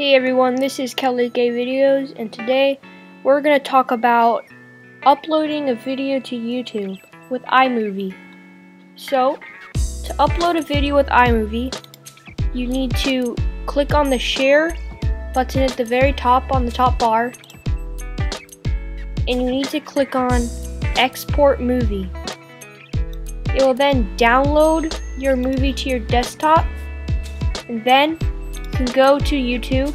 Hey everyone, this is Kaulike Videos, and today we're going to talk about uploading a video to YouTube with iMovie. So, to upload a video with iMovie, you need to click on the share button at the very top on the top bar, and you need to click on export movie. It will then download your movie to your desktop, and then can go to YouTube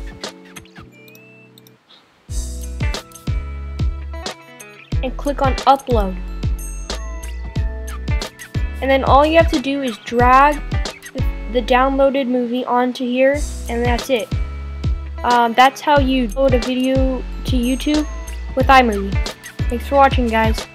and click on upload. And then all you have to do is drag the downloaded movie onto here and that's it. Um, that's how you load a video to YouTube with iMovie. Thanks for watching guys.